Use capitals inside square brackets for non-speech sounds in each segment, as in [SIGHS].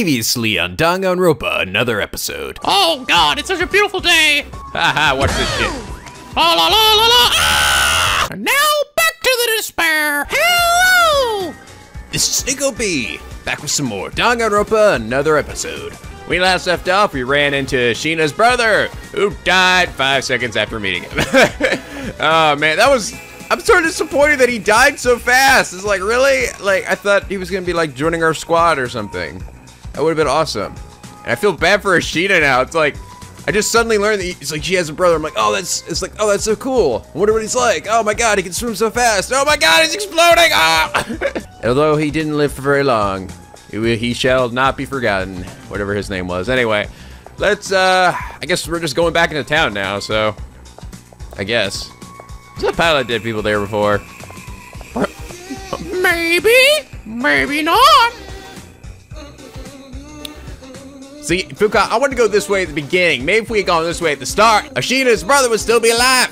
Previously on Danganronpa, another episode. Oh God, it's such a beautiful day. Haha, watch this shit. La la la la la. Ah! Now back to the despair. Hello. This is Nico B, back with some more Danganronpa, another episode. We last left off, we ran into Sheena's brother, who died five seconds after meeting him. [LAUGHS] oh man, that was, I'm sort of disappointed that he died so fast. It's like, really? Like, I thought he was gonna be like joining our squad or something. That would have been awesome. And I feel bad for Asahina now. It's like, I just suddenly learned that he's like, she has a brother. I'm like, oh, that's, it's like, oh, that's so cool. I wonder what he's like. Oh my god, he can swim so fast. Oh my god, he's exploding. Ah! [LAUGHS] Although he didn't live for very long, he, he shall not be forgotten. Whatever his name was. Anyway, let's, uh, I guess we're just going back into town now, so. I guess. There's a pilot dead people there before. Maybe, maybe not. See, Fuka, I wanted to go this way at the beginning. Maybe if we had gone this way at the start, Asahina's brother would still be alive.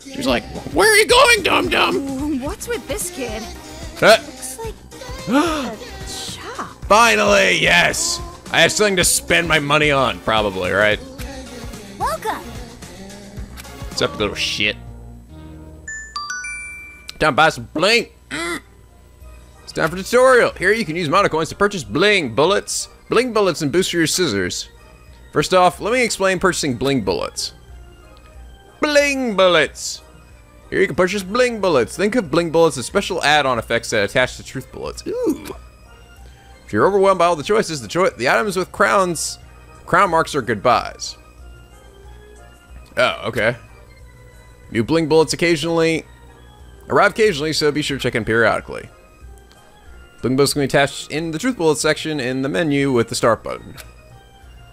She's like, where are you going, dum dum? What's with this kid? Uh, Looks like [GASPS] a chop. finally, yes. I have something to spend my money on, probably, right? Welcome. What's up, little shit? Time to buy some bling. Mm. Time for tutorial. Here you can use monocoins to purchase bling bullets, bling bullets, and boost your scissors. First off, let me explain purchasing bling bullets. Bling bullets. Here you can purchase bling bullets. Think of bling bullets as special add-on effects that attach to truth bullets. Ooh. If you're overwhelmed by all the choices, the choi the items with crowns, crown marks are goodbyes. Oh, okay. New bling bullets occasionally arrive occasionally, so be sure to check in periodically. Bling bullets can be attached in the truth bullet section in the menu with the start button.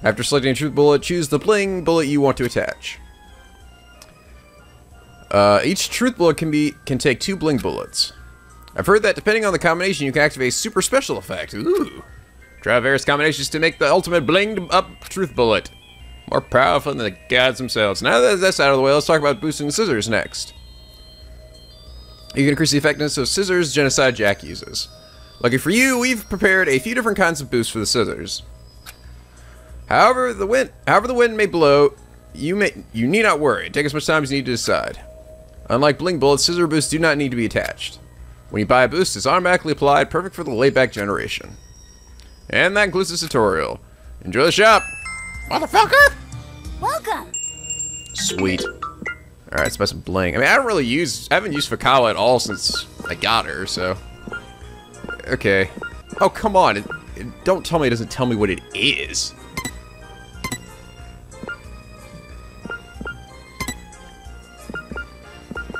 After selecting a truth bullet, choose the bling bullet you want to attach. Uh, each truth bullet can be can take two bling bullets. I've heard that depending on the combination, you can activate a super special effect. Ooh. Try various combinations to make the ultimate blinged up truth bullet. More powerful than the gods themselves. Now that that's out of the way, let's talk about boosting scissors next. You can increase the effectiveness of scissors Genocide Jack uses. Lucky for you, we've prepared a few different kinds of boosts for the scissors. However the wind however the wind may blow, you may you need not worry. Take as much time as you need to decide. Unlike bling bullets, scissor boosts do not need to be attached. When you buy a boost, it's automatically applied, perfect for the layback generation. And that concludes this tutorial. Enjoy the shop! Motherfucker. Welcome. Sweet. Alright, let's buy some bling. I mean, I don't really use... I haven't used Fakala at all since I got her, so... Okay. Oh, come on. It, it, don't tell me it doesn't tell me what it is.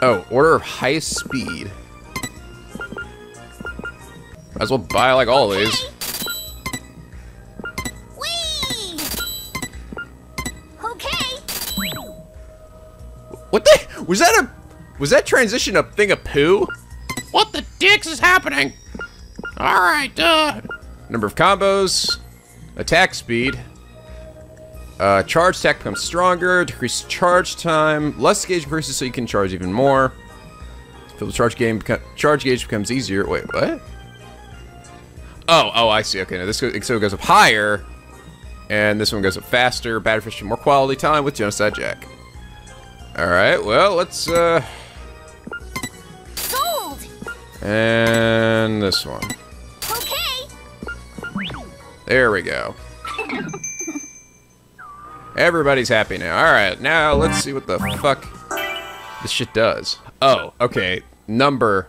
Oh, order of highest speed. Might as well buy, like, all these. Whee! Okay. What the... Was that a... Was that transition a thing of poo? What the dicks is happening? All right, uh, Number of combos, attack speed, uh, charge attack becomes stronger, decrease charge time, less gauge increases so you can charge even more. Fill the charge game charge gauge becomes easier. Wait, what? Oh, oh, I see. Okay, now this goes, so it goes up higher, and this one goes up faster. Battery efficient, more quality time with Genocide Jack. All right, well, let's uh, Sold. and this one. There we go. Everybody's happy now. Alright, now let's see what the fuck this shit does. Oh, okay. Number.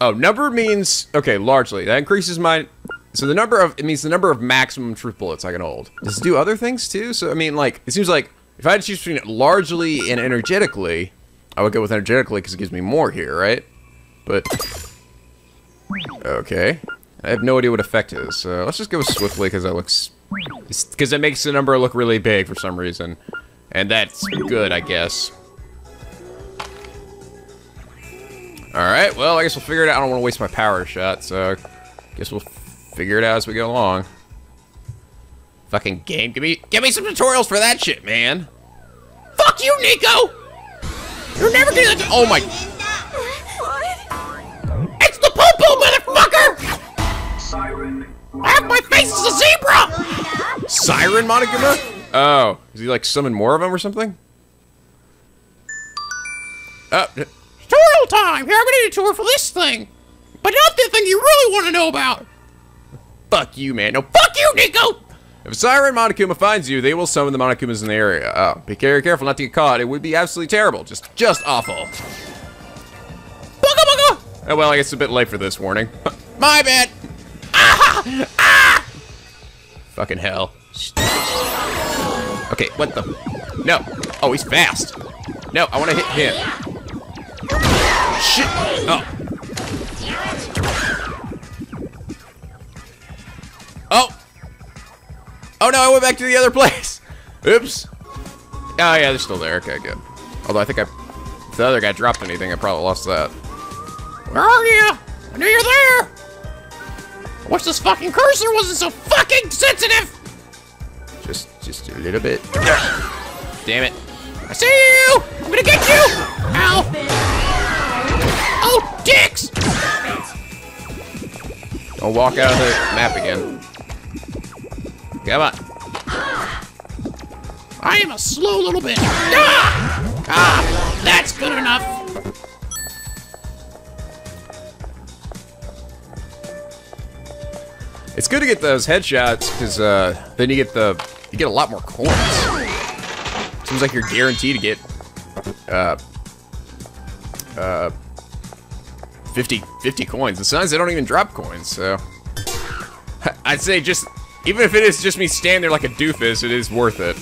Oh, number means... Okay, largely. That increases my... So the number of... It means the number of maximum truth bullets I can hold. Does it do other things too? So, I mean, like... It seems like if I had to choose between largely and energetically, I would go with energetically because it gives me more here, right? But... Okay. I have no idea what effect is, so let's just go swiftly because that looks... Because it makes the number look really big for some reason. And that's good, I guess. Alright, well, I guess we'll figure it out. I don't want to waste my power shot, so... I guess we'll figure it out as we go along. Fucking game. Give me, give me some tutorials for that shit, man. Fuck you, Nico! You're never gonna... Oh my... Half my face is a zebra! Siren Monokuma? Oh, is he like summon more of them or something? Uh, Tutorial time! Here, I'm gonna need a tour for this thing! But not the thing you really want to know about! fuck you, man. No, Fuck you, Nico! If a Siren Monokuma finds you, they will summon the Monokumas in the area. Oh, be very careful not to get caught. It would be absolutely terrible. Just, just awful. Bugga bugga! Oh, well, I guess it's a bit late for this warning. [LAUGHS] My bad! Ah! Fucking hell. Okay, what the? No. Oh, he's fast. No, I want to hit him. Shit. Oh. Oh. Oh no, I went back to the other place. [LAUGHS] Oops. Oh yeah, they're still there. Okay, good. Although I think I, if the other guy dropped anything, I probably lost that. Where are you? I knew you're there! I wish this fucking cursor wasn't so fucking sensitive! Just, just a little bit. Damn it. I see you! I'm gonna get you! Ow! Oh, dicks! Don't walk out of the map again. Come on. I am a slow little bit. Ah! Ah! That's good enough. It's good to get those headshots because uh, then you get the you get a lot more coins. Seems like you're guaranteed to get uh, uh, 50, 50 coins. And sometimes they don't even drop coins. So [LAUGHS] I'd say just even if it is just me standing there like a doofus, it is worth it.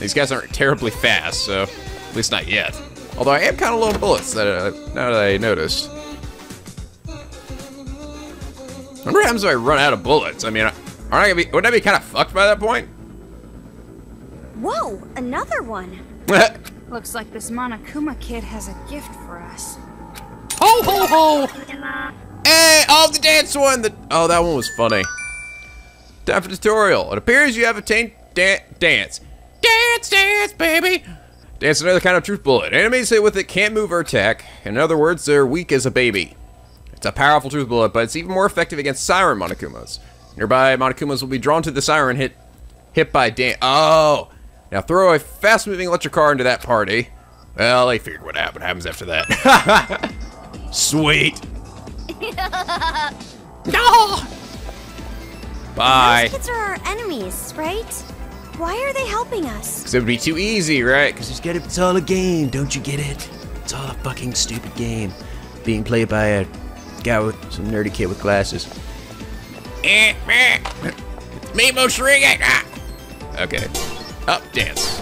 These guys aren't terribly fast, so at least not yet. Although I am kind of low on bullets that uh, now that I noticed. I wonder what happens if I run out of bullets. I mean, aren't I gonna be? Wouldn't I be kind of fucked by that point? Whoa, another one. [LAUGHS] Looks like this Monokuma kid has a gift for us. Ho ho ho! hey, oh, the dance one. The oh, that one was funny. Time for tutorial. It appears you have obtained da dance. Dance, dance, baby! Dance another kind of truth bullet. Enemies hit with it can't move or attack. In other words, they're weak as a baby. It's a powerful truth bullet, but it's even more effective against siren Monokumas. Nearby Monokumas will be drawn to the siren hit hit by Dan. Oh! Now throw a fast-moving electric car into that party. Well, they figured what happened happens after that. [LAUGHS] Sweet. [LAUGHS] No! Bye. Those kids are our enemies, right? Why are they helping us? Because it would be too easy, right? Because it's, get it, it's all a game, don't you get it? It's all a fucking stupid game. Being played by a guy with some nerdy kid with glasses. [COUGHS] Me, Moshirige! Ah. Okay. Up, dance.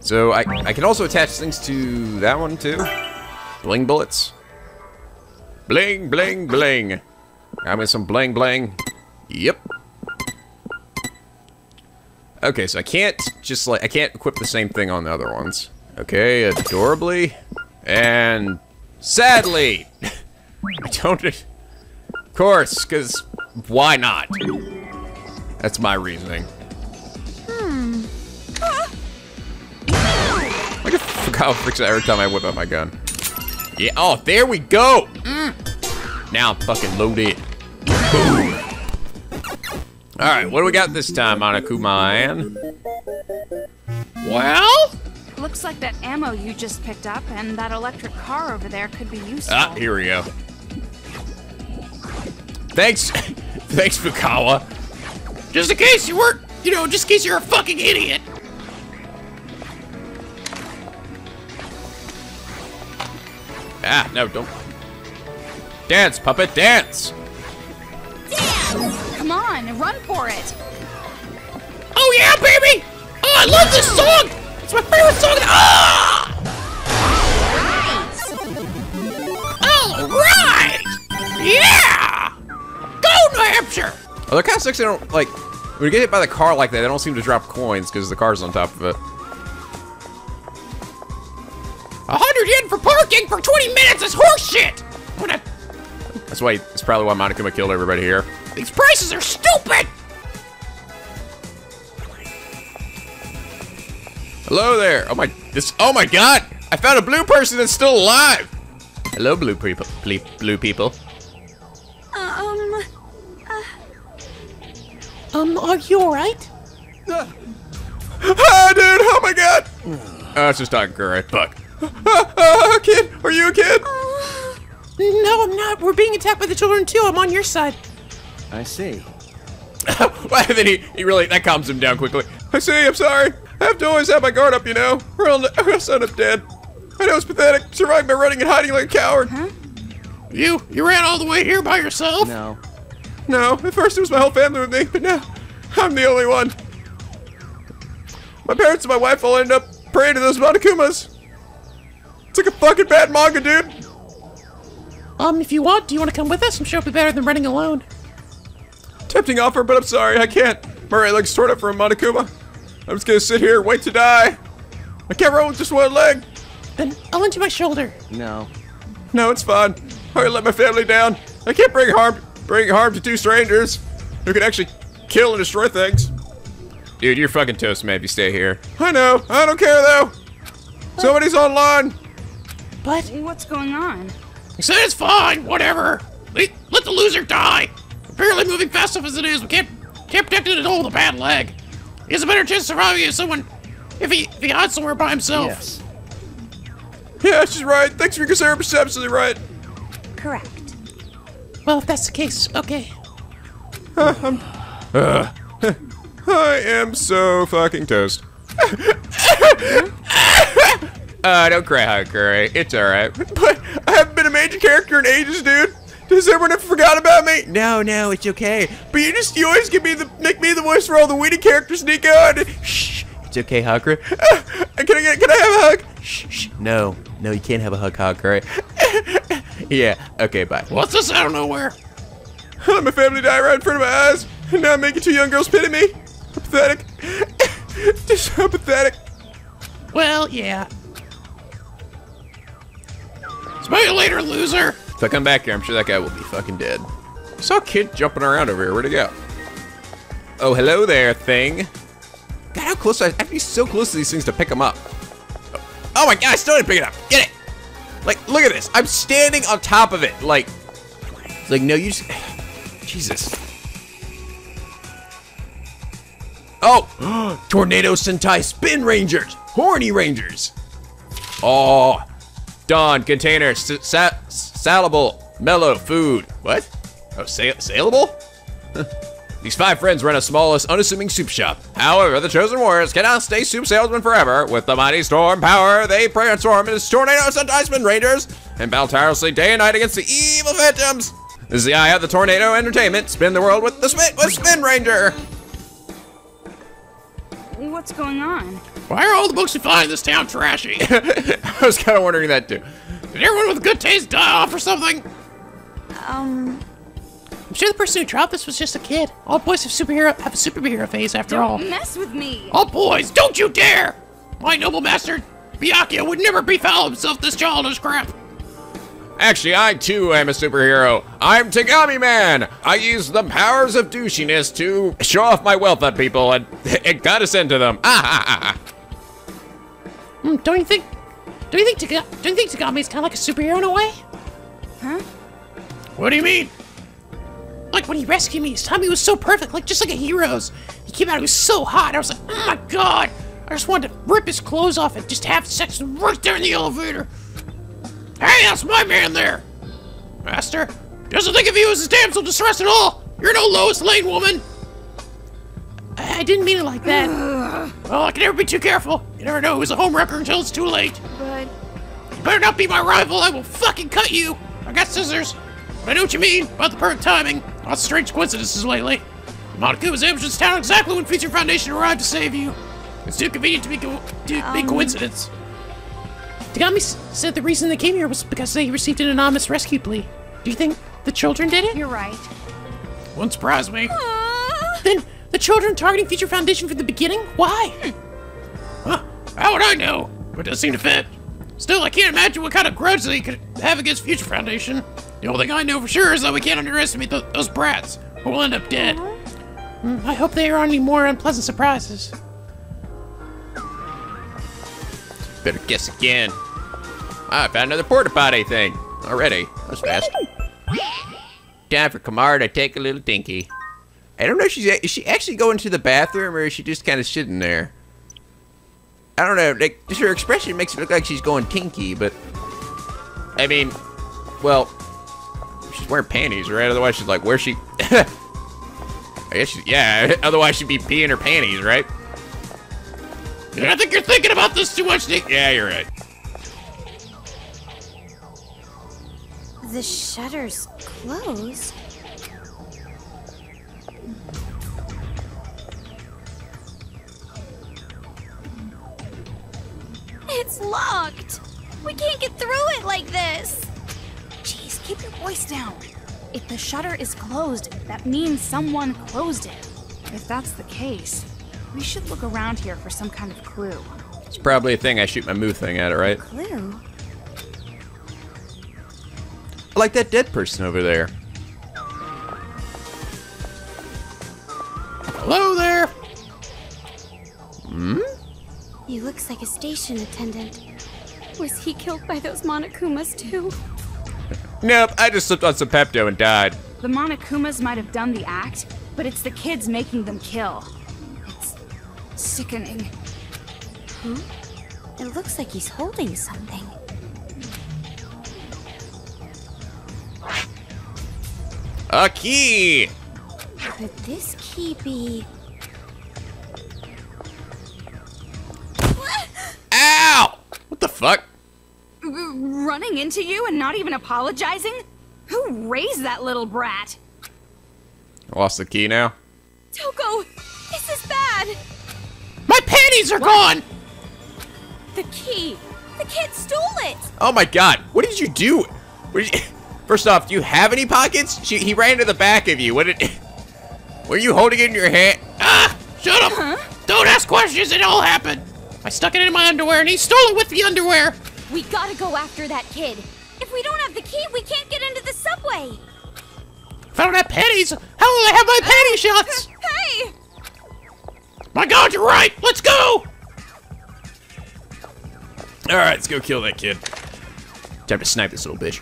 So I, I can also attach things to that one too. Bling bullets. Bling, bling, bling. I'm in some bling, bling. Yep. Okay, so I can't just like, I can't equip the same thing on the other ones. Okay, adorably. And sadly. [LAUGHS] I [LAUGHS] don't, of course, because why not? That's my reasoning. Like a how freaks out every time I whip out my gun. Yeah, oh, there we go! Mm. Now I'm fucking loaded. Boom. Alright, what do we got this time, Monokuma-an? Well? Looks like that ammo you just picked up and that electric car over there could be useful. Ah, here we go. Thanks, [LAUGHS] thanks, Fukawa. Just in case you weren't, you know, just in case you're a fucking idiot. Ah, no, don't. Dance, puppet, dance! Come on, run for it. Oh yeah, baby! Oh, I love this song! It's my favorite song! Ah! All right! All right! Yeah! Hampshire! Oh, they're kind of sucks. They don't like when you get hit by the car like that. They don't seem to drop coins because the car's on top of it. A hundred yen for parking for 20 minutes is horseshit! Gonna- That's why. That's probably why Monokuma killed everybody here. These prices are stupid! Hello there. Oh my. This. Oh my God! I found a blue person that's still alive. Hello, blue people. Blue people. Um, are you alright? Ah, dude! Oh my god! Oh, it's just Hagakure. Fuck. Ah, ah, kid! Are you a kid? No, I'm not. We're being attacked by the children too. I'm on your side. I see. [LAUGHS] well, then he, he really, that calms him down quickly. I see, I'm sorry. I have to always have my guard up, you know, or I'll, or else end up dead. I know it's pathetic. Survived by running and hiding like a coward. You you ran all the way here by yourself? No. No, at first it was my whole family with me, but now I'm the only one. My parents and my wife all ended up praying to those Monokumas. It's like a fucking bad manga, dude. Um, if you want, do you want to come with us? I'm sure it'll be better than running alone. Tempting offer, but I'm sorry, I can't. My right leg's torn up from a Monokuma. I'm just gonna sit here and wait to die. I can't run with just one leg. Then I'll lend you my shoulder. No. No, it's fine. I already let my family down. I can't bring harm bring harm to two strangers who can actually kill and destroy things. Dude, you're fucking toast, man, if you stay here. I know. I don't care, though. Somebody's online. But What's going on? he said it's fine. Whatever. Let, let the loser die. Apparently, moving fast enough as it is, we can't can't protect it at all with a bad leg. He has a better chance of surviving if someone if he if he hides somewhere by himself. Yes. Yeah, she's right. Thanks for your concern, absolutely right. Correct. Well, if that's the case, okay. [LAUGHS] I am so fucking toast. [LAUGHS] uh, don't cry, Hagakure. It's alright. But I haven't been a major character in ages, dude. Does everyone have forgot about me? No, no, it's okay. But you just, you always give me the, make me the voice for all the weedy characters, Nico. And, shh, it's okay, Hagakure. Uh, can I get, can I have a hug? Shh, shh, no, no, you can't have a hug, Hagakure. [LAUGHS] yeah, okay, bye. What's this out of nowhere? I [LAUGHS] let my family die right in front of my eyes, and now I'm making two young girls pity me. Pathetic. [LAUGHS] Just so pathetic. Well, yeah. Smell you later, loser. If I come back here, I'm sure that guy will be fucking dead. I saw a kid jumping around over here. Where'd he go? Oh, hello there, thing. God, how close I, I have to be so close to these things to pick them up. Oh my god, I still didn't pick it up. Get it. Like, look at this. I'm standing on top of it. Like, like, no, you just... [SIGHS] Jesus. Oh! [GASPS] Tornado Sentai Spin Rangers! Horny Rangers! Oh, Dawn, container, sa- salable, mellow, food. What? Oh, sa- saleable? [LAUGHS] These five friends run a smallest, unassuming soup shop. However, the chosen warriors cannot stay soup salesmen forever. With the mighty storm power, they transform into tornadoes and iceman rangers and battle tirelessly day and night against the evil phantoms. This is the eye of the tornado entertainment. Spin the world with the spin with Spin Ranger. What's going on? Why are all the books we find in this town trashy? [LAUGHS] I was kind of wondering that too. Did everyone with good taste die off or something? Um, I'm sure the person who dropped this was just a kid. All boys have superhero have a superhero phase after all. Don't mess with me. All boys, don't you dare! My noble master, Byakuya, would never befoul himself this childish crap. Actually, I too am a superhero. I'm Togami Man. I use the powers of douchiness to show off my wealth at people and, [LAUGHS] and condescend to them. Ah, ah, ah, ah. Hmm, don't you think? Don't you think Taga- Don't you think Togami's kind of like a superhero in a way? Huh? What do you mean? Like when he rescued me, his timing was so perfect, like just like a hero's. He came out, he was so hot. I was like, oh my god! I just wanted to rip his clothes off and just have sex right there in the elevator. Hey, that's my man there. Master, doesn't think of you as his damsel distress at all. You're no Lois Lane woman. I, I didn't mean it like that. [SIGHS] well, I can never be too careful. You never know who's a homewrecker until it's too late. But You better not be my rival. I will fucking cut you. I got scissors. But I know what you mean about the perfect timing. Of strange coincidences lately. Monaco was this town exactly when Future Foundation arrived to save you. It's too convenient to be, co- to be Um. coincidence. Togami said the reason they came here was because they received an anonymous rescue plea. Do you think the children did it? you're right. Won't surprise me. Then the children targeting Future Foundation from the beginning? Why? Huh? How would I know? But it does seem to fit. Still, I can't imagine what kind of grudge they could have against Future Foundation. The only thing I know for sure is that we can't underestimate tho- those brats, who will end up dead. Mm, I hope they aren't any more unpleasant surprises. Better guess again. Ah, I found another porta potty thing already. That was fast. Time for Komaru to take a little dinky. I don't know. If she's is she actually going to the bathroom or is she just kind of sitting there? I don't know. Like, just her expression makes it look like she's going kinky, but I mean, well, she's wearing panties, right? Otherwise, she's like, where's she? [LAUGHS] I guess she's yeah. [LAUGHS] Otherwise, she'd be peeing her panties, right? I think you're thinking about this too much, Nick. Yeah, you're right. The shutter's closed. It's locked! We can't get through it like this! Jeez, keep your voice down. If the shutter is closed, that means someone closed it. If that's the case, we should look around here for some kind of clue. It's probably a thing. I shoot my move thing at it, right? Clue? I like that dead person over there. Hello there. Hmm? He looks like a station attendant. Was he killed by those Monokumas too? Nope, I just slipped on some Pepto and died. The Monokumas might have done the act, but it's the kids making them kill. It's sickening. It looks like he's holding something. A key! Could this key be. Ow! What the fuck? R- running into you and not even apologizing? Who raised that little brat? I lost the key now. Toko! This is bad! My panties are gone. The key! The kid stole it! Oh my god, what did you do? Did you... [LAUGHS] First off, do you have any pockets? She, he ran to the back of you. What did... [LAUGHS] Were you holding it in your hand? Ah, shut up. Don't ask questions. It all happened. I stuck it in my underwear, and he stole it with the underwear. We gotta go after that kid! If we don't have the key, we can't get into the subway! If I don't have panties, how will I have my panty shots? [LAUGHS] Hey! My God, you're right. Let's go. Alright, let's go kill that kid. Time to snipe this little bitch.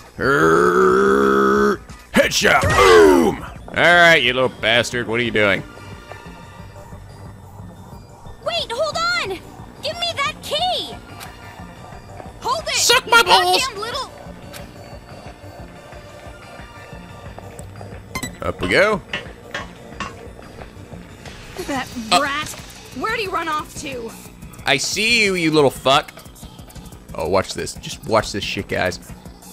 Headshot! Boom! Alright, you little bastard, what are you doing? Go. That uh. brat. Where'd he run off to? I see you, you little fuck. Oh, watch this. Just watch this shit, guys.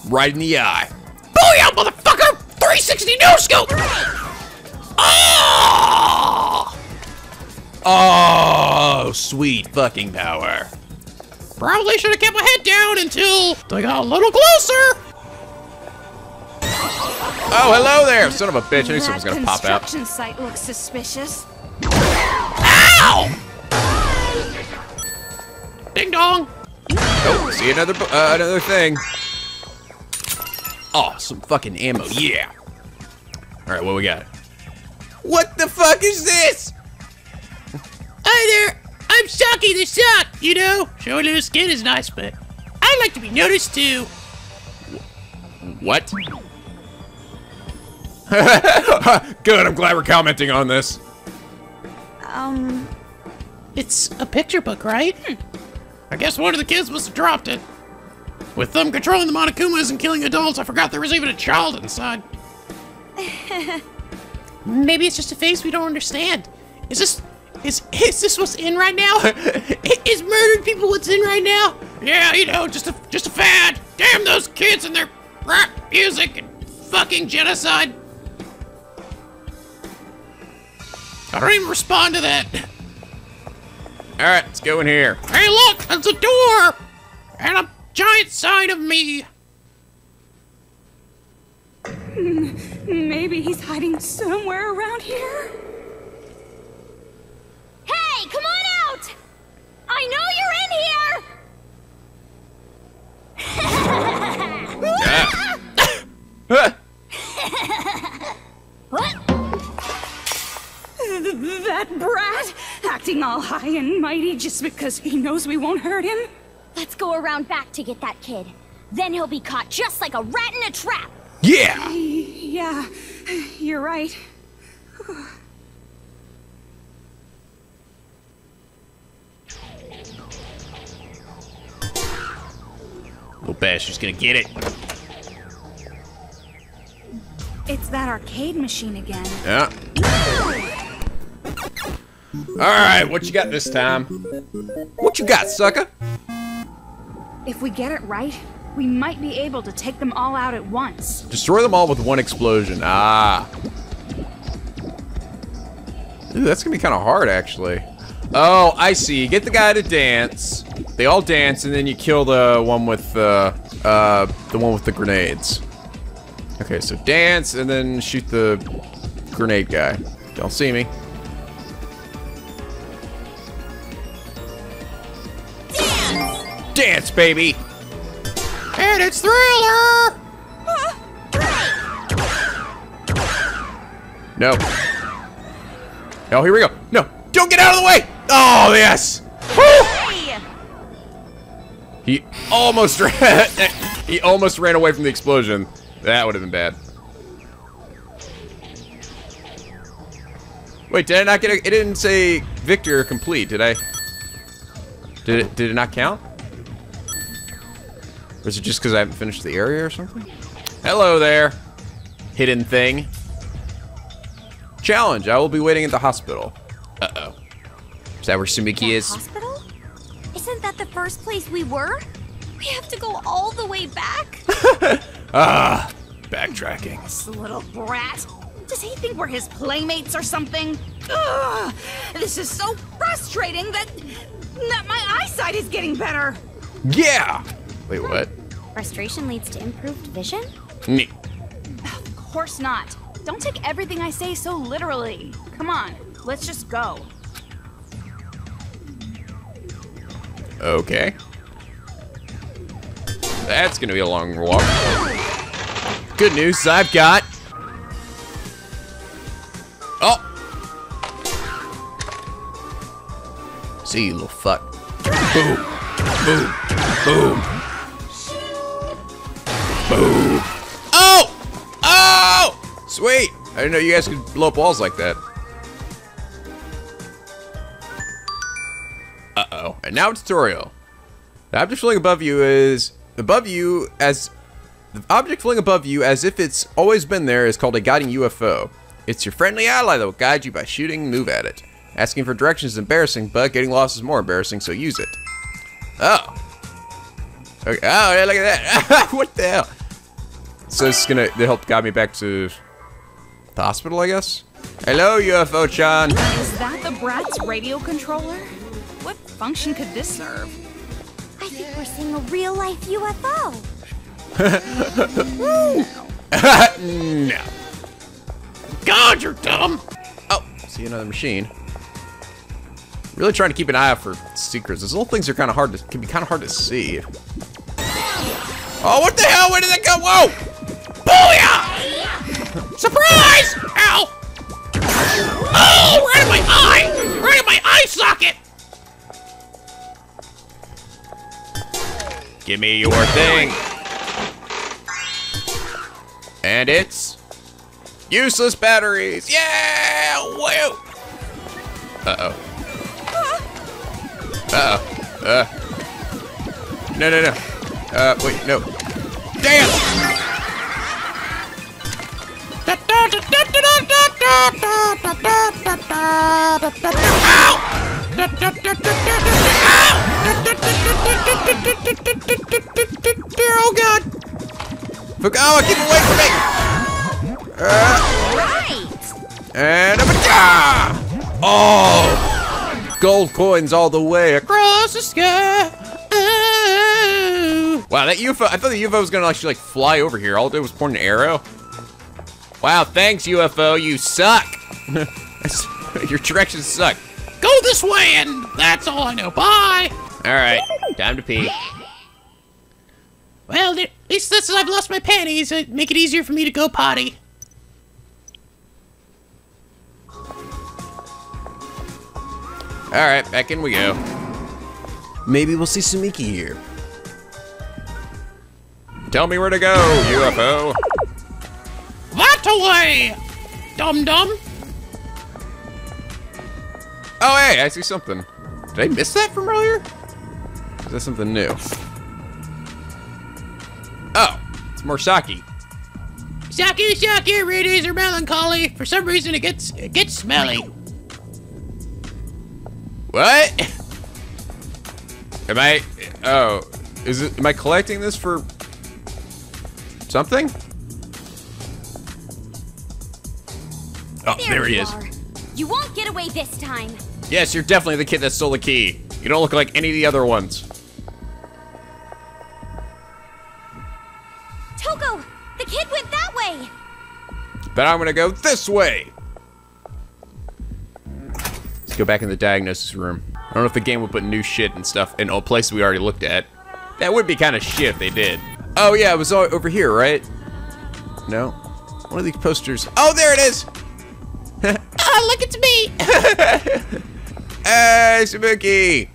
Right in the eye. Booyah, motherfucker! 360 no scope. Oh! Ah! Oh, sweet fucking power. Probably should have kept my head down until they got a little closer. Oh, hello there, son of a bitch. I knew that someone was gonna pop out. construction site looks suspicious. Ow! Ding dong. Oh, see another uh, another thing. Oh, some fucking ammo. Yeah. All right, what we got? What the fuck is this? Hi there. I'm Shocky the Shock. You know, showing new skin is nice, but I like to be noticed too. What? [LAUGHS] Good. I'm glad we're commenting on this. Um. It's a picture book, right? I guess one of the kids must have dropped it. With them controlling the Monokumas and killing adults, I forgot there was even a child inside. [LAUGHS] Maybe it's just a face we don't understand. Is this is is this what's in right now? [LAUGHS] is murdered people what's in right now? Yeah, you know, just a just a fad. Damn those kids and their rap music and fucking genocide. I don't even respond to that. All right, let's go in here. Hey, look, there's a door and a giant sign of me. Maybe he's hiding somewhere around here. Hey, come on out! I know you're in here! [LAUGHS] [LAUGHS] [LAUGHS] that brat! Acting all high and mighty just because he knows we won't hurt him? Let's go around back to get that kid. Then he'll be caught just like a rat in a trap! Yeah! Yeah, you're right. Little bastard's gonna get it. It's that arcade machine again. Yeah. Alright, what you got this time? What you got, sucker? If we get it right, we might be able to take them all out at once. Destroy them all with one explosion. Ah. Ooh, that's gonna be kind of hard, actually. Oh, I see. Get the guy to dance. They all dance, and then you kill the one with the, uh, the one with the grenades. Okay, so dance, and then shoot the grenade guy. Don't see me. Dance! Dance, baby! And it's Thriller! No. Oh, here we go. No, don't get out of the way! Oh, yes! Woo! He almost [LAUGHS] ran. he almost ran away from the explosion. That would have been bad. Wait, did I not get a, It didn't say victor complete, did I? Did it, did it not count? Or is it just because I haven't finished the area or something? Hello there, hidden thing. Challenge, I will be waiting at the hospital. Uh-oh. Is that where Tsumiki is? hospital? Isn't that the first place we were? We have to go all the way back? [LAUGHS] Ah, backtracking. This little brat. Does he think we're his playmates or something? Ugh, this is so frustrating that that my eyesight is getting better. Yeah! Wait, what? Frustration leads to improved vision? Me. Of course not. Don't take everything I say so literally. Come on, let's just go. Okay. That's gonna be a long walk. Good news, I've got... Oh! See you, little fuck. Boom. Boom. Boom. Boom. Sweet! I didn't know you guys could blow up walls like that. Uh-oh. And now tutorial. The object floating above you is above you as the object floating above you as if it's always been there is called a guiding UFO. It's your friendly ally that will guide you by shooting move at it. Asking for directions is embarrassing, but getting lost is more embarrassing, so use it. Oh. Okay. Oh, yeah, look at that. [LAUGHS] what the hell? So it's gonna to help guide me back to the hospital, I guess? Hello, UFO-chan. Is that the brat's radio controller? What function could this serve? I think we're seeing a real life UFO. [LAUGHS] [LAUGHS] no. God, you're dumb! Oh, see another machine. Really trying to keep an eye out for secrets. Those little things are kind of hard to can be kind of hard to see. Oh, what the hell? Where did that go? Whoa! Booyah! Surprise! Ow! Oh, right in my eye! Right in my eye socket! Give me your thing. And it's useless batteries. Yeah! Whoa! Uh-oh. Uh-oh. Uh. No, no, no. Uh, wait, no. Damn! Oh god! Fukawa, keep away from me! Uh, and a ah! Oh! Gold coins all the way across. The sky. Wow, that UFO, I thought the UFO was gonna actually like fly over here. All it did was point an arrow. Wow, thanks UFO, you suck. [LAUGHS] Your directions suck. Go this way, and that's all I know. Bye. All right, time to pee. Well, at least this is I've lost my panties. It make it easier for me to go potty. All right, back in we go. Maybe we'll see Tsumiki here. Tell me where to go, UFO. That away, dum dum. Oh, hey, I see something. Did I miss that from earlier? Is that something new? Oh, it's more sake. Sake, sake, red days are melancholy. For some reason, it gets it gets smelly. What? Am I? Oh, is it? Am I collecting this for something? Oh, there, he you is. are. You won't get away this time. Yes, you're definitely the kid that stole the key. You don't look like any of the other ones. Toko, the kid went that way. But I'm gonna go this way. Let's go back in the diagnosis room. I don't know if the game would put new shit and stuff in a place we already looked at. That would be kind of shit if they did. Oh yeah, it was all over here, right? No. One of these posters. Oh, there it is. Oh, look, it's me. [LAUGHS] Hey, Sabuki!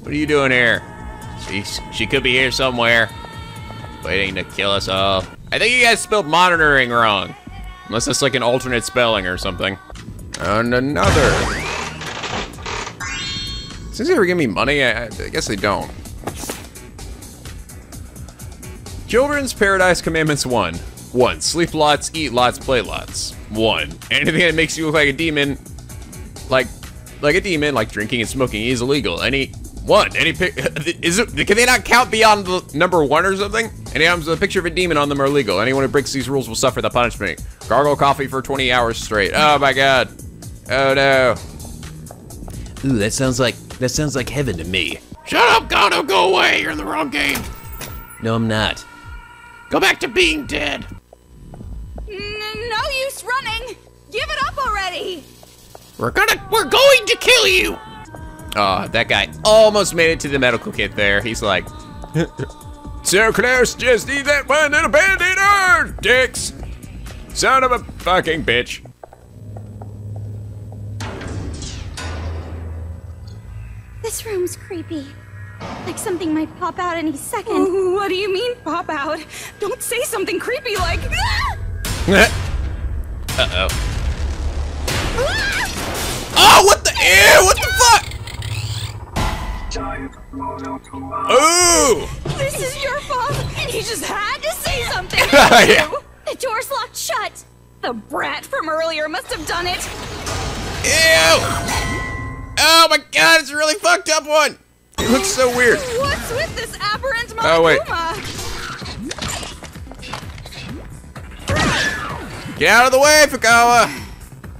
What are you doing here? She's, she could be here somewhere. Waiting to kill us all. I think you guys spelled monitoring wrong. Unless it's like an alternate spelling or something. And another. Since they ever give me money, I, I guess they don't. Children's Paradise Commandments 1. 1. Sleep lots, eat lots, play lots. 1. Anything that makes you look like a demon, like like a demon, like drinking and smoking is illegal. Any one, any pic [LAUGHS] is it? Can they not count beyond the number one or something? Any items with a picture of a demon on them are illegal. Anyone who breaks these rules will suffer the punishment. Gargle coffee for 20 hours straight. Oh my god. Oh no. Ooh, that sounds like that sounds like heaven to me. Shut up, Gato. Go away. You're in the wrong game. No, I'm not. Go back to being dead. N- no use running. Give it up already. We're gonna. We're going to kill you. Oh, that guy almost made it to the medical kit there. He's like, [LAUGHS] So close, just need that one little band-aid, dicks! Son of a fucking bitch. This room's creepy. Like something might pop out any second. What do you mean, pop out? Don't say something creepy like. [LAUGHS] [LAUGHS] Uh-oh. Oh, what the ew, what the fuck? Ooh! This is your fault, and he just had to say something. [LAUGHS] Yeah. The door's locked shut. The brat from earlier must have done it. Ew! Oh my god, it's a really fucked up one! It looks so weird. What's with this aberrant Monokuma? Oh, wait. Get out of the way, Fukawa!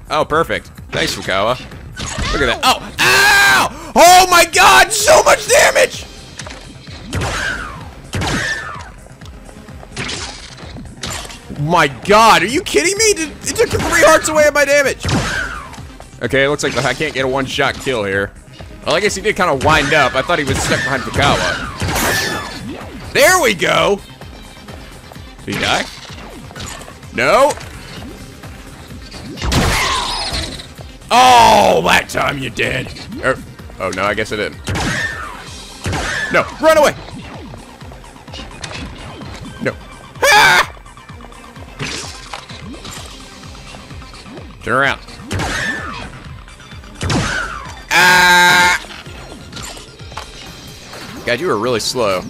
Oh, perfect. Thanks, Fukawa. Look at that. Oh! Ow! Oh my god! So much damage! My god, are you kidding me? It took three hearts away of my damage. Okay, it looks like I can't get a one-shot kill here. Well, I guess he did kind of wind up. I thought he was stuck behind Fukawa. There we go! Did he die? No? Oh, that time you did. Er, oh, no, I guess I didn't. No, run away! No. Ah! Turn around. Ah! God, you were really slow.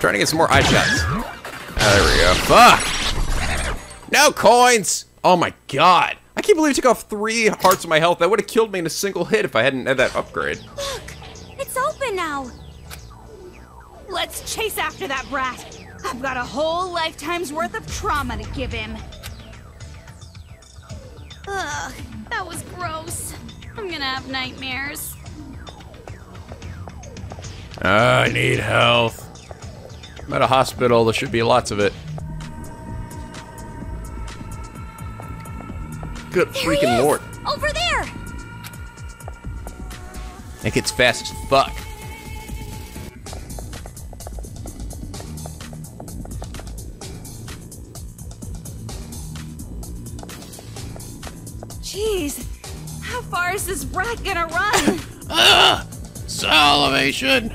Trying to get some more eye shots. There we go. Fuck! No coins! Oh my god. I can't believe it took off three hearts of my health. That would have killed me in a single hit if I hadn't had that upgrade. Look, it's open now. Let's chase after that brat. I've got a whole lifetime's worth of trauma to give him. Ugh, that was gross. I'm gonna have nightmares. I need health. I'm at a hospital. There should be lots of it. Good There freaking lord. Over there! That gets fast as fuck. Jeez, how far is this rat gonna run? Ugh! [LAUGHS] Ah! Salivation.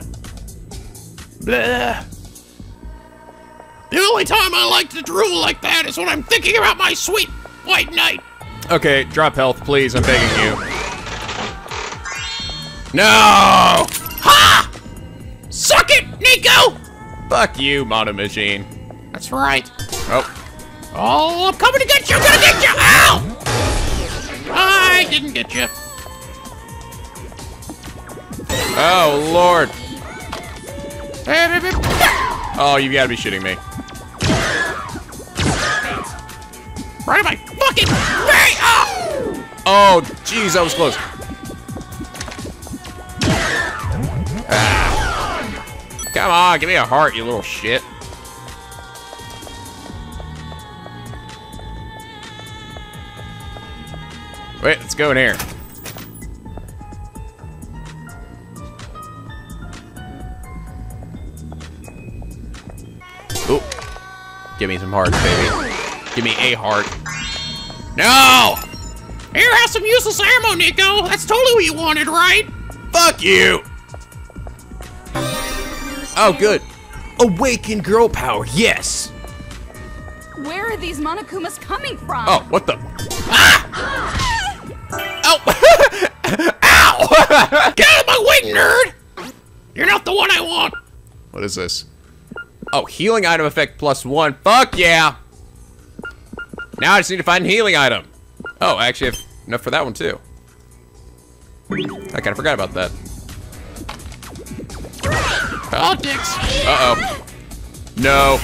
Blah. The only time I like to drool like that is when I'm thinking about my sweet white knight. Okay, drop health, please. I'm begging you. No! Ha! Suck it, Nico! Fuck you, Mono Machine. That's right. Oh, Oh, I'm coming to get you! I'm gonna get you! Ow! I didn't get you. oh Lord. Oh, you gotta be shitting me. Right in my fucking face! Oh! Oh, jeez, that was close. Ah. Come on, give me a heart, you little shit. Wait, let's go in here. Ooh. Give me some hearts, baby. Give me a heart. No! Here, have some useless ammo, Nico. That's totally what you wanted, right? Fuck you! Oh, good. Awaken girl power, yes! Where are these Monokumas coming from? Oh, what the? Ah! Oh! [LAUGHS] Ow! [LAUGHS] Get out of my way, nerd! You're not the one I want. what is this? Oh, healing item effect plus one. Fuck yeah! Now I just need to find a healing item. Oh, I actually have enough for that one too. I kind of forgot about that. Oh, dicks. Uh-oh. No.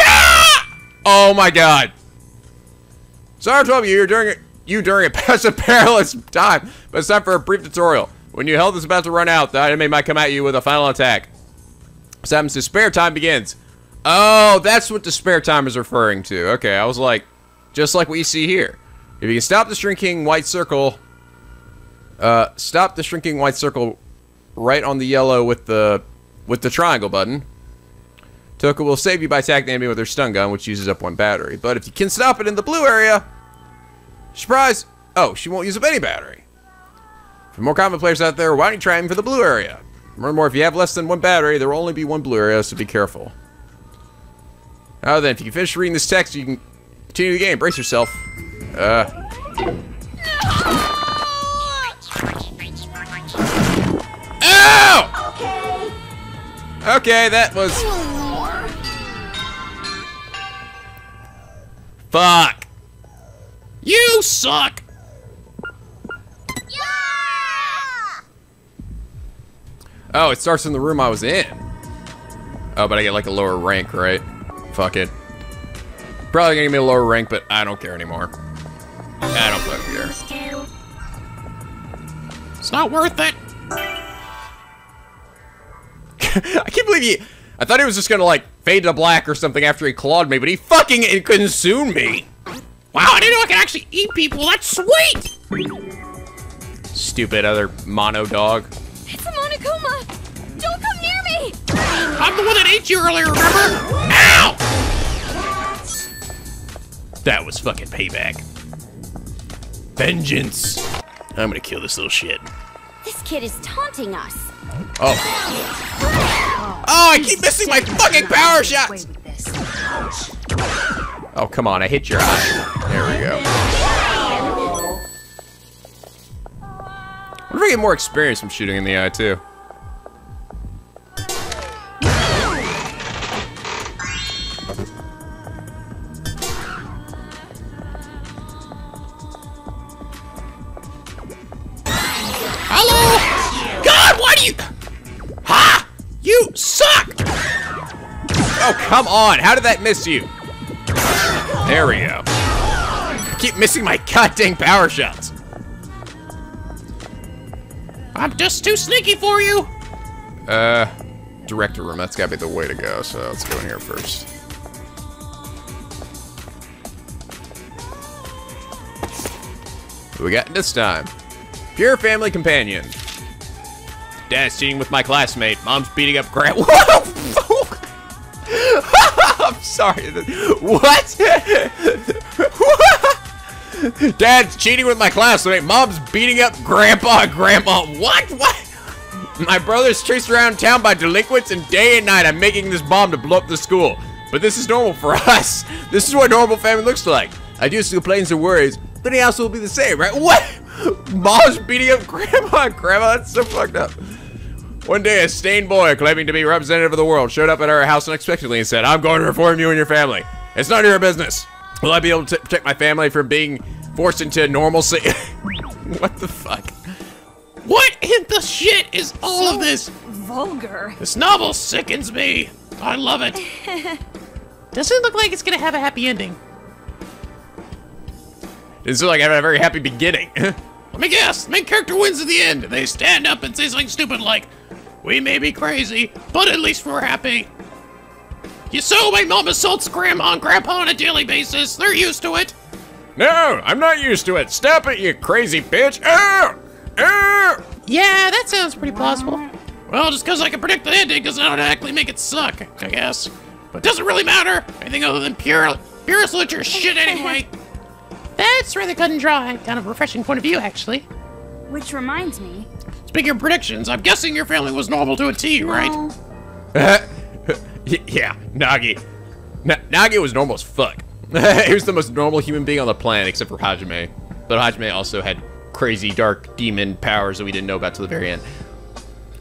Ah! Oh my god. Sorry to trouble you You're during a you during a [LAUGHS] passive perilous time, but it's time for a brief tutorial. When your health is about to run out, the enemy might come at you with a final attack. To spare time begins. Oh, that's what the spare time is referring to. Okay, I was like, just like what you see here. If you can stop the shrinking white circle, uh, stop the shrinking white circle right on the yellow with the with the triangle button. Toko will save you by attacking the enemy with her stun gun, which uses up one battery. But if you can stop it in the blue area, surprise! Oh, she won't use up any battery. For more common players out there, why don't you try aiming for the blue area? Remember, if you have less than one battery, there will only be one blue area, so be careful. Now then, if you can finish reading this text, you can continue the game. Brace yourself. Uh. Ow! Okay, that was. Fuck. You suck. Oh, it starts in the room I was in. Oh, but I get like a lower rank, right? Fuck it. Probably gonna give me a lower rank, but I don't care anymore. I don't care. It's not worth it. [LAUGHS] I can't believe he. I thought he was just gonna like fade to black or something after he clawed me, but he fucking consumed me. Wow, I didn't know I could actually eat people. That's sweet. Stupid other mono dog. It's a Monokuma! Don't come near me! I'm the one that ate you earlier, remember? Ow! That was fucking payback. Vengeance. I'm gonna kill this little shit. This kid is taunting us. Oh. Oh, I keep missing my fucking power shots. Oh, come on, I hit your eye. There we go. What if I get more experience from shooting in the eye, too? Come on! How did that miss you? There we go. I keep missing my goddamn power shots. I'm just too sneaky for you. Uh, director room. That's gotta be the way to go. So let's go in here first. What we got this time? Pure family companion. Dad's cheating with my classmate. Mom's beating up Grant. [LAUGHS] I'm sorry. What? Dad's cheating with my classmate. Mom's beating up Grandpa and Grandma. What? What? My brother's chased around town by delinquents, and day and night I'm making this bomb to blow up the school. But this is normal for [LAUGHS] us. This is what normal family looks like. I do still complains and worries, but the house will be the same, right? What? Mom's beating up grandma. Grandma, that's so fucked up. One day, a stained boy claiming to be representative of the world showed up at our house unexpectedly and said, I'm going to reform you and your family. It's none of your business. Will I be able to protect my family from being forced into normalcy? [LAUGHS] what the fuck? What in the shit is all of this? Vulgar. This novel sickens me. I love it. [LAUGHS] Doesn't look like it's gonna have a happy ending. It's like having a very happy beginning. [LAUGHS] Let me guess. The main character wins at the end. They stand up and say something stupid like, "We may be crazy, but at least we're happy." You so my mom assaults grandma and grandpa on a daily basis. They're used to it. no, I'm not used to it. Stop it, you crazy bitch. Ah! Ah! Yeah, that sounds pretty plausible. Well, just because I can predict the ending doesn't automatically make it suck, I guess. But doesn't really matter. Anything other than pure, pure literature shit anyway. [LAUGHS] [LAUGHS] That's rather cut and dry. Kind of refreshing point of view, actually. Which reminds me. Speaking of predictions, I'm guessing your family was normal to a T, right? well, [LAUGHS] yeah, Naegi. Na- Naegi was normal as fuck. [LAUGHS] he was the most normal human being on the planet except for Hajime. But Hajime also had crazy dark demon powers that we didn't know about till the very end.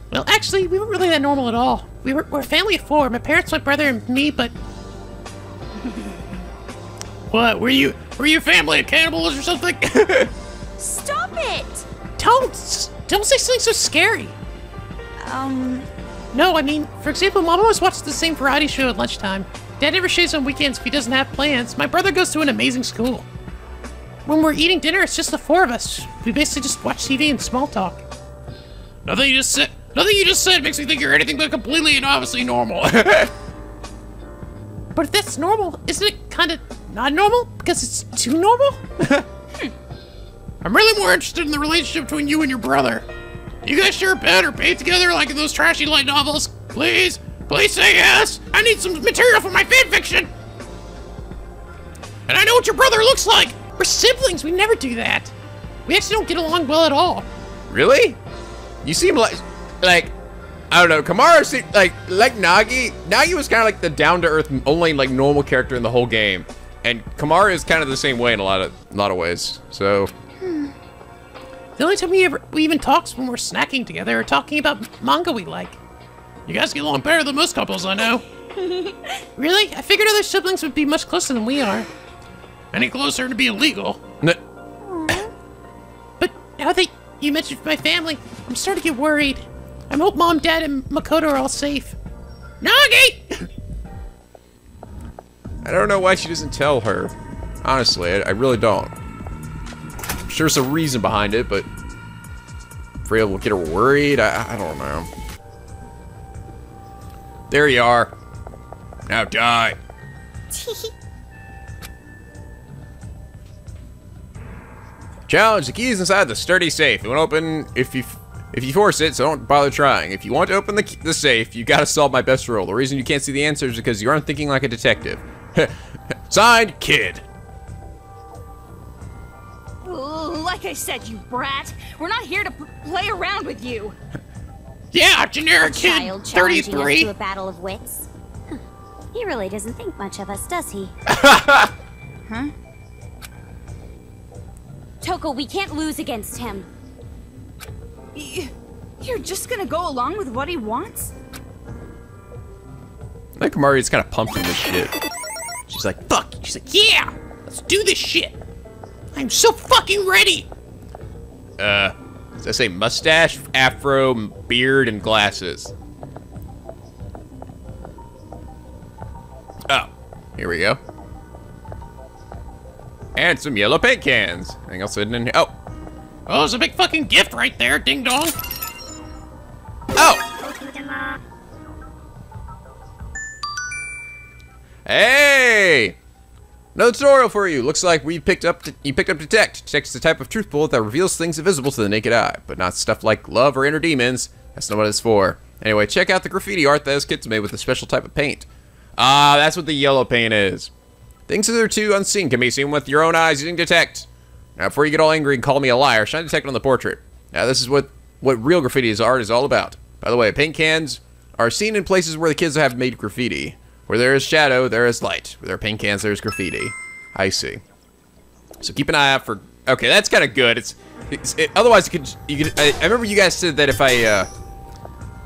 Well, actually, we weren't really that normal at all. We were, we're a family of four. My parents, my brother, and me, but... [LAUGHS] what, were you, were you family of cannibals or something? Stop it! don't, don't say something so scary. Um, No, I mean, for example, Mom always watches the same variety show at lunchtime. Dad never shaves on weekends if he doesn't have plans. My brother goes to an amazing school. When we're eating dinner, it's just the four of us. We basically just watch TV and small talk. Nothing you just said. Nothing you just said makes me think you're anything but completely and obviously normal. [LAUGHS] but if that's normal, isn't it kind of not normal because it's too normal? [LAUGHS] Hmm. I'm really more interested in the relationship between you and your brother. You guys share a bed or bathe together like in those trashy light novels? Please, please say yes. I need some material for my fanfiction! And I know what your brother looks like. We're siblings. We never do that. We actually don't get along well at all. Really? You seem like, like, I don't know. Komaru seemed like, like Naegi. Naegi was kind of like the down-to-earth, only like normal character in the whole game, and Komaru is kind of the same way in a lot of, a lot of ways. So, The only time we ever we even talk is when we're snacking together or talking about manga we like. You guys get along better than most couples I know. [LAUGHS] really? I figured other siblings would be much closer than we are. Any closer to be illegal. n- But now that you mentioned my family, I'm starting to get worried. I hope mom, dad, and Makoto are all safe. Naegi! I don't know why she doesn't tell her. Honestly, I, I really don't. Sure there's a reason behind it, but afraid will get her worried. I, I don't know. There you are. Now die. [LAUGHS] Challenge: The key is inside the sturdy safe. It won't open if you if you force it, so don't bother trying. If you want to open the, the safe, you gotta solve my best rule. The reason you can't see the answers is because you aren't thinking like a detective. [LAUGHS] Signed, Kid. Like I said, you brat. We're not here to p- play around with you. Yeah, generic kid, child challenging us 33. to a battle of wits. Huh. He really doesn't think much of us, does he? [LAUGHS] Huh? Toko, we can't lose against him. Y- You're just gonna go along with what he wants? I think Mari's kind of pumped in this shit. She's like, fuck. She's like, yeah, let's do this shit. I'm so fucking ready. Uh, does that say mustache, afro, beard, and glasses? Oh, here we go. And some yellow paint cans. Anything else hidden in here? Oh, Oh, there's a big fucking gift right there, ding dong. oh! Hey! Another tutorial for you. Looks like we picked up you picked up detect. Detect is the type of truth bullet that reveals things invisible to the naked eye, but not stuff like love or inner demons. That's not what it's for. Anyway, check out the graffiti art that his kids made with a special type of paint. Ah, that's what the yellow paint is. Things that are too unseen can be seen with your own eyes using detect. Now, before you get all angry and call me a liar, shine detect on the portrait. Now, this is what what real graffiti art is all about. By the way, paint cans are seen in places where the kids have made graffiti. Where there is shadow, there is light. Where there are paint cans, there is graffiti. I see. So keep an eye out for Okay, that's kind of good. It's, it's it, otherwise it could you could. I, I remember you guys said that if I uh,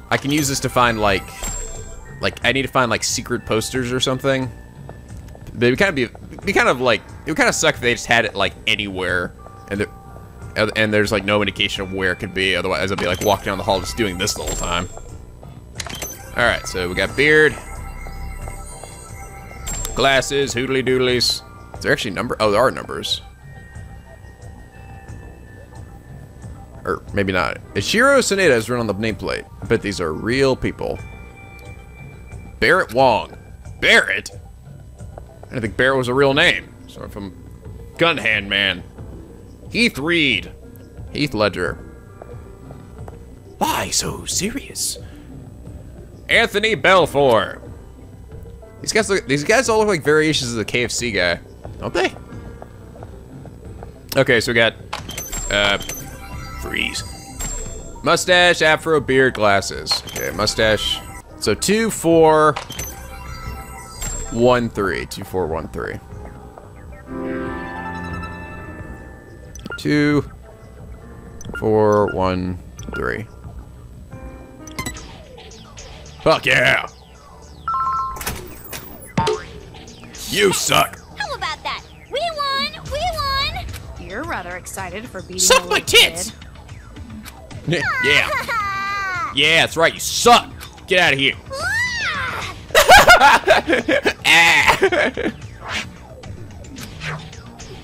I can use this to find like, like I need to find like secret posters or something. They would kind of be, be kind of like it would kind of suck if they just had it like anywhere, and there, and- and there's like no indication of where it could be. Otherwise, I'd be like walking down the hall just doing this the whole time. All right, so we got beard, glasses, hoodly doodlies. Is there actually number? Oh, there are numbers. Or maybe not. Ishiro Saneda is written on the nameplate. I bet these are real people. Barrett Wong. Barrett? I didn't think Barrett was a real name. Sorry from Gun Hand Man. Heath Reed. Heath Ledger. Why so serious? Anthony Belfour. These guys look, these guys all look like variations of the KFC guy, don't they? Okay, so we got uh freeze. Mustache, afro, beard, glasses. Okay, mustache. So two, four, one, three. Two, four, one, three. Two, four, one, three. Fuck yeah! You suck! How about that? We won! We won! You're rather excited for beating Suck a my tits! kid. Yeah. [LAUGHS] Yeah, that's right, you suck! Get out of here. [LAUGHS] Ah.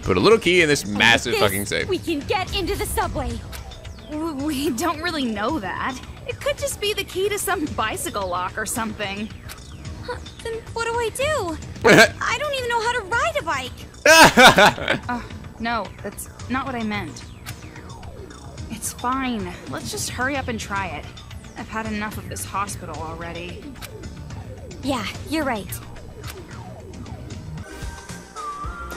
Put a little key in this massive With fucking safe. We can get into the subway. We don't really know that. It could just be the key to some bicycle lock or something. Huh, then what do I do? [LAUGHS] I don't even know how to ride a bike. [LAUGHS] No, that's not what I meant. It's fine. Let's just hurry up and try it. I've had enough of this hospital already. Yeah, you're right.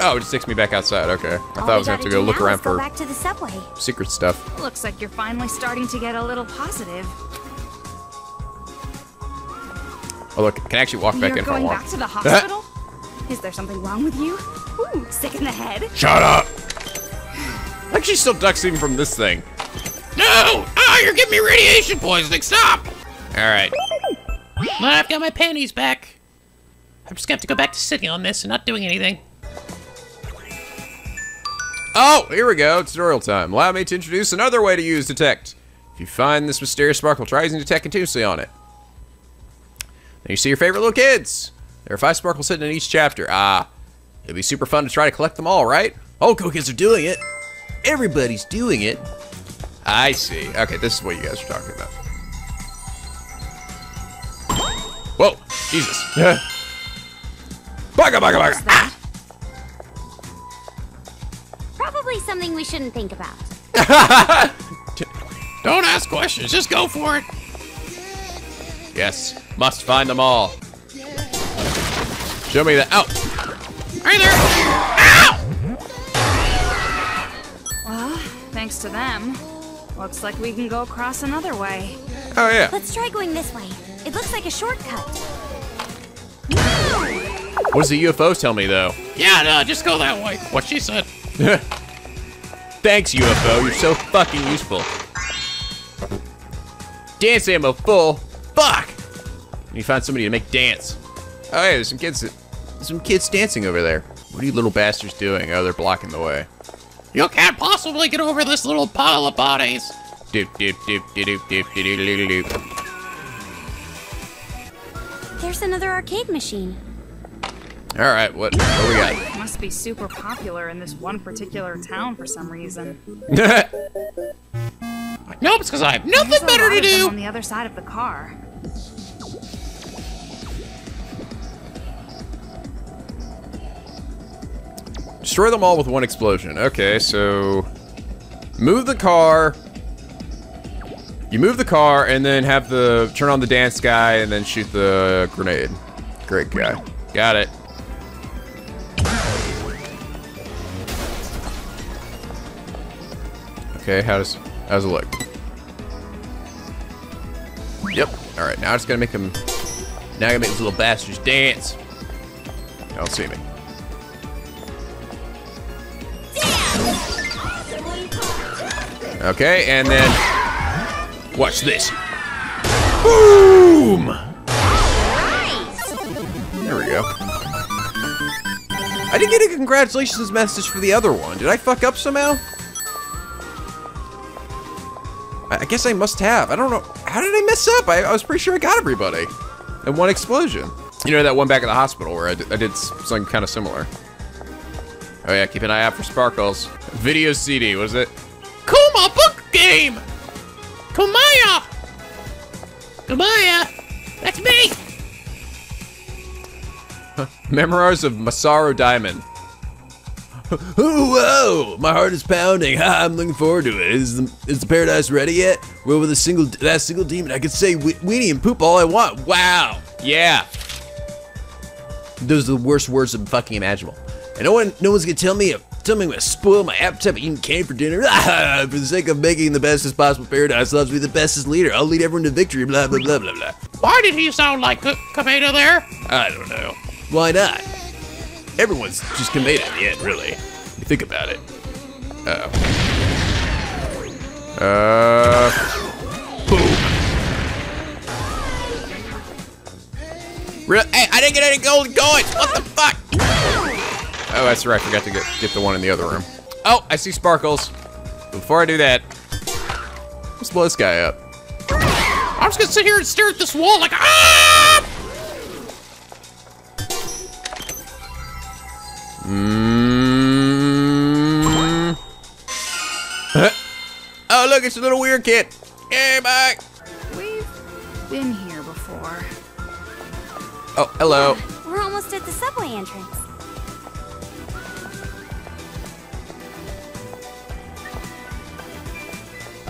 oh, it just takes me back outside. Okay. I All thought I was going to have gotta go look around is go for back to the subway. secret stuff. Looks like you're finally starting to get a little positive. Oh, look, I can actually walk back You're in if I going back to the [LAUGHS] hospital? Is there something wrong with you? Ooh, sick in the head? Shut up! Like she still ducks even from this thing. No! Ah, you're giving me radiation poisoning. Stop! Alright. Nah, I've got my panties back. I'm just gonna have to go back to sitting on this and not doing anything. Oh, here we go. Tutorial time. Allow me to introduce another way to use Detect. If you find this mysterious sparkle, try using Detect continuously on it. Then you see your favorite little kids. There are five sparkles hidden in each chapter. Ah, it'd be super fun to try to collect them all, right? All cool kids are doing it. Everybody's doing it. I see. Okay, this is what you guys are talking about. Whoa, Jesus. Baga, baga, baga. That? Probably something we shouldn't think about. [LAUGHS] Don't ask questions. Just go for it. Yes, must find them all. Show me the out. Oh, Hey there! Ow! Well, thanks to them. Looks like we can go across another way. oh yeah. Let's try going this way. It looks like a shortcut. What does the UFO tell me though? Yeah, no, just go that way. What she said. [LAUGHS] Thanks, UFO. You're so fucking useful. Dance ammo full. Fuck! And you found somebody to make dance. Oh, hey, there's some kids. Some kids dancing over there. What are you little bastards doing? Oh, they're blocking the way. You can't possibly get over this little pile of bodies. Doop doop doop doop doop doop doop doop. There's another arcade machine. All right, what, what we got? Must be super popular in this one particular town for some reason. [LAUGHS] nope, it's because I have nothing There's better to do. On the other side of the car. Destroy them all with one explosion. Okay, so move the car. You move the car and then have the turn on the dance guy and then shoot the grenade. Great guy. Got it. Okay, how does how's it look? Yep. All right, now I just gotta make him... Now I gotta make these little bastards dance. Don't see me. Okay, and then watch this. Boom! There we go. I didn't get a congratulations message for the other one. Did I fuck up somehow? I guess I must have. I don't know. How did I mess up? I, I was pretty sure I got everybody And one explosion. You know that one back at the hospital where I did, I did something kind of similar. Oh yeah, keep an eye out for sparkles. Video CD, was it? Kuma book game! Kumaya! Kumaya! That's me! [LAUGHS] Memoirs of Masaru Daimon. [LAUGHS] Whoa! My heart is pounding. [LAUGHS] I'm looking forward to it. Is the, is the paradise ready yet? Well, with a single that single demon, I could say we- weenie and poop all I want. Wow. Yeah. Those are the worst words of fucking imaginable. And no one, no one's gonna tell me, tell me I'm gonna spoil my appetite by eating candy for dinner. [LAUGHS] for the sake of making the bestest possible paradise, I'll be the bestest leader. I'll lead everyone to victory. Blah blah blah blah blah. Why did he sound like K- Komaeda there? I don't know. Why not? Everyone's just committed in the end, really. If you think about it. Uh oh. Uh. Boom. Hey, I didn't get any golden coins! What the fuck? Oh, that's right. I forgot to get, get the one in the other room. Oh, I see sparkles. Before I do that, let's blow this guy up. I'm just gonna sit here and stare at this wall like, ah! Mm. [LAUGHS] oh, look, it's a little weird kid. Hey, bye. We've been here before. Oh, hello. We're almost at the subway entrance.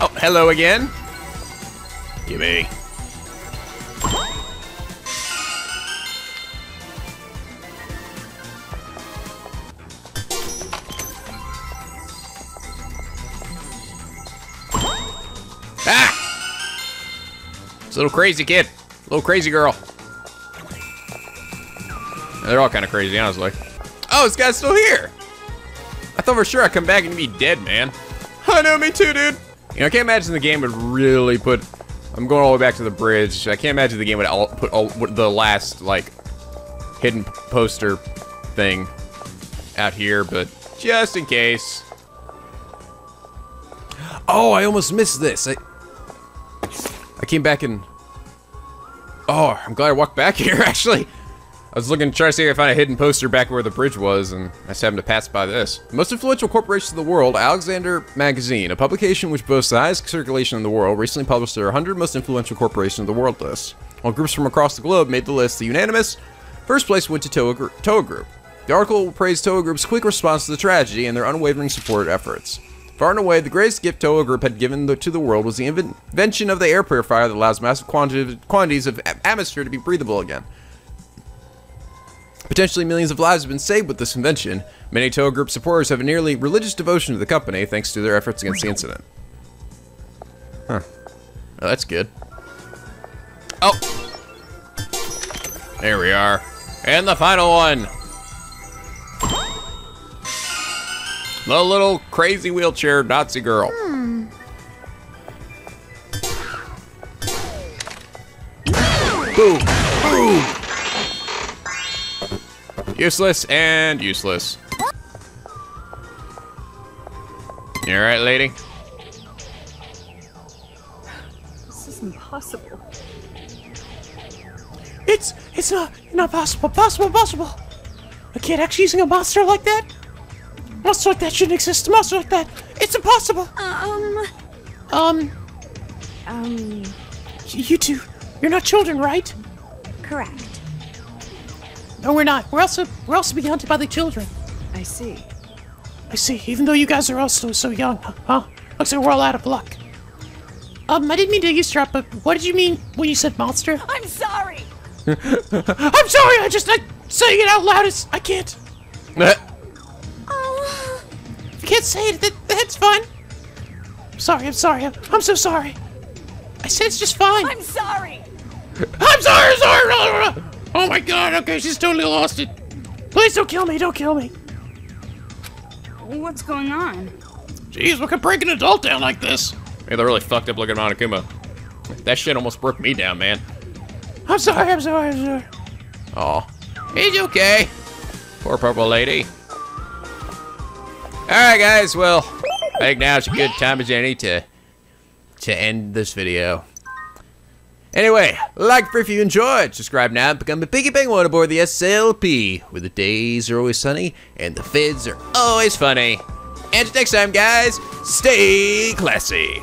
Oh, hello again. Gimme. Ah! It's a little crazy kid. A Little crazy girl. They're all kind of crazy, honestly. Oh, this guy's still here. I thought for sure I'd come back and be dead, man. I know, me too, dude. You know, I can't imagine the game would really put. I'm going all the way back to the bridge. I can't imagine the game would all, put all, the last like hidden poster thing out here, but just in case. Oh, I almost missed this. I I came back and. Oh, I'm glad I walked back [LAUGHS] here. Actually, I was looking, trying to see if I find a hidden poster back where the bridge was, and I just happened to pass by this. Most influential corporation in the world, Alexander Magazine, a publication which boasts the highest circulation in the world, recently published their 100 most influential corporations in the world list. While groups from across the globe made the list, the unanimous first place went to Towa, Gr- Towa Group. The article praised Towa Group's quick response to the tragedy and their unwavering support efforts. Far and away, the greatest gift Towa Group had given the, to the world was the inven- invention of the air purifier that allows massive quantities of atmosphere to be breathable again. Potentially millions of lives have been saved with this invention. Many Towa Group supporters have a nearly religious devotion to the company thanks to their efforts against the incident. Huh. Oh, that's good. Oh! There we are. And the final one! The little crazy wheelchair Nazi girl. Hmm. Boom! Boom! Useless and useless. You alright, lady? This is impossible. It's it's not not possible, possible, possible. A kid actually using a monster like that? Monster like that shouldn't exist. A monster like that. It's impossible. Um, Um, um, you two, you're not children, right? correct. No, we're not. We're also we're also being hunted by the children. I see. I see. Even though you guys are also so young, huh? Looks like we're all out of luck. Um, I didn't mean to eavesdrop, but what did you mean when you said monster? [LAUGHS] I'm sorry. I'm sorry. I just like saying it out loud is I can't. [LAUGHS] Oh, If you can't say it, that, that's fine. I'm sorry. I'm sorry. I'm, I'm so sorry. I said it's just fine. I'm sorry. I'm sorry, I'm sorry. Oh my god, okay, she's totally lost it. Please don't kill me, don't kill me. What's going on? Jeez, what could break an adult down like this? Hey, they're really fucked up looking Monokuma. That shit almost broke me down, man. I'm sorry, I'm sorry, I'm sorry. Aw. He's okay. Poor purple lady. Alright guys, well, I think now's a good time as any to to end this video. Anyway, like if you enjoyed, subscribe now and become a Picky Penguin aboard the SLP, where the days are always sunny and the fids are always funny. And until next time, guys, stay classy.